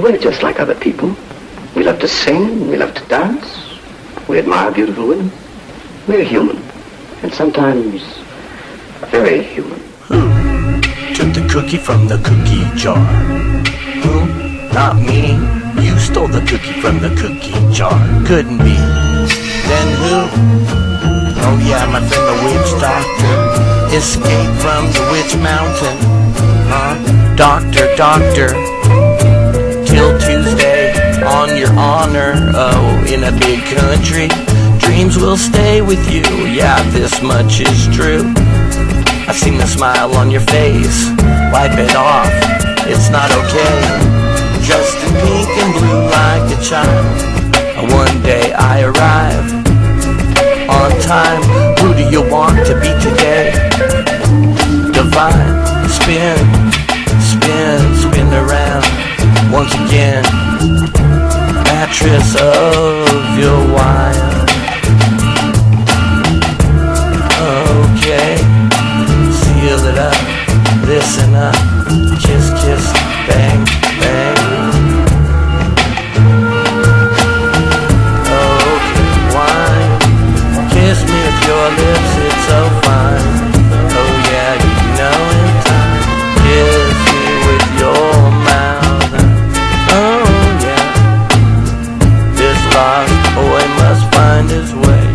We're just like other people. We love to sing, we love to dance. We admire beautiful women. We're human. And sometimes very human. Who took the cookie from the cookie jar? Who? Not me. You stole the cookie from the cookie jar. Couldn't be. Then who? Oh yeah, my friend the witch doctor escaped from the witch mountain. Huh? Doctor, doctor, your honor. Oh, in a big country, dreams will stay with you. Yeah, this much is true. I've seen the smile on your face. Wipe it off. It's not okay. Dressed in pink and blue like a child. One day I arrive on time. Who do you want to be Mattress of uh, must find his way.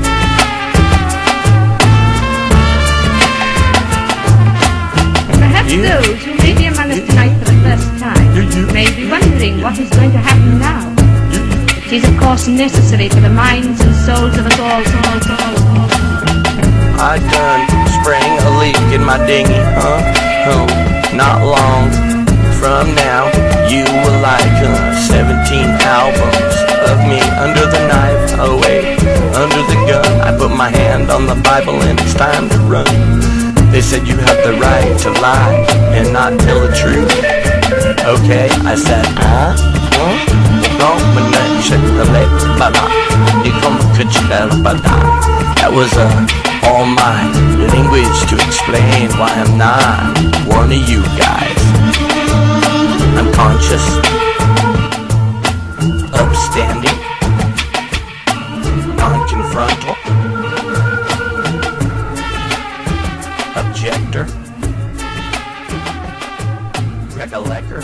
Perhaps You- those who may be among us tonight for the first time may be wondering what is going to happen now. It is, of course, necessary for the minds and souls of us all, all, all, all. I done sprang a leak in my dinghy, huh? Oh, not long from now, you will like uh, 17 albums of me under the knife. Oh wait, under the gun, I put my hand on the Bible and it's time to run. They said you have the right to lie and not tell the truth. Okay, I said, huh? Huh? That was uh, all my language to explain why I'm not one of you guys. I'm conscious, upstanding, non-confrontal, objector, recollector.